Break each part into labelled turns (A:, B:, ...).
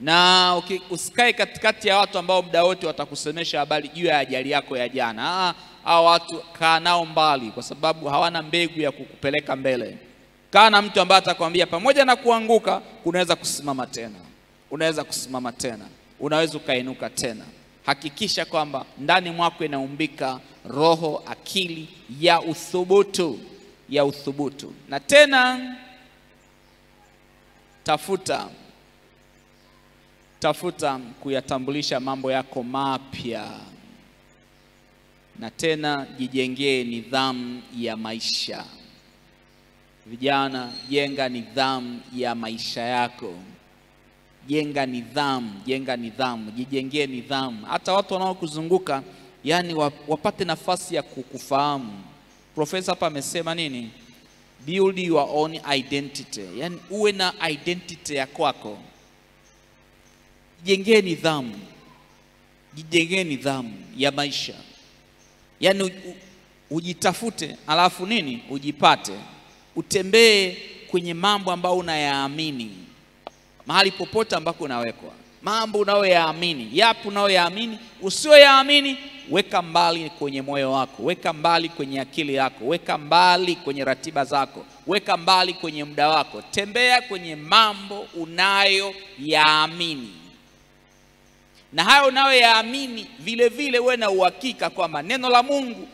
A: na usikae katikati ya watu ambao muda wote watakusemesha habari juu ya ajali yako ya jana. Ah, hao watu kaa nao mbali, kwa sababu hawana mbegu ya kukupeleka mbele. Kaa na mtu ambaye atakwambia pamoja na kuanguka, unaweza kusimama tena, unaweza kusimama tena, unaweza ukainuka tena. Hakikisha kwamba ndani mwako inaumbika roho, akili ya uthubutu, ya uthubutu. Na tena tafuta tafuta kuyatambulisha mambo yako mapya, na tena jijengee nidhamu ya maisha. Vijana, jenga nidhamu ya maisha yako, jenga nidhamu, jenga nidhamu, jijengee nidhamu. Hata watu wanaokuzunguka yani wapate nafasi ya kukufahamu. Profesa hapa amesema nini? Build your own identity, yani uwe na identity ya kwako jijengee nidhamu, jijengee nidhamu ya maisha, yaani ujitafute, alafu nini, ujipate, utembee kwenye mambo ambayo unayaamini, mahali popote ambako unawekwa, mambo unayoyaamini, yapo unayoyaamini, usiyoyaamini weka mbali kwenye moyo wako, weka mbali kwenye akili yako, weka mbali kwenye ratiba zako, weka mbali kwenye muda wako, tembea kwenye mambo unayoyaamini na hayo unayoyaamini vile vile uwe na uhakika kwamba neno la Mungu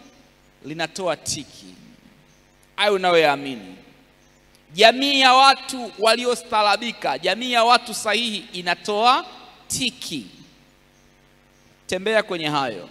A: linatoa tiki. Hayo unayoyaamini, jamii ya watu waliostaarabika, jamii ya watu sahihi inatoa tiki. Tembea kwenye hayo.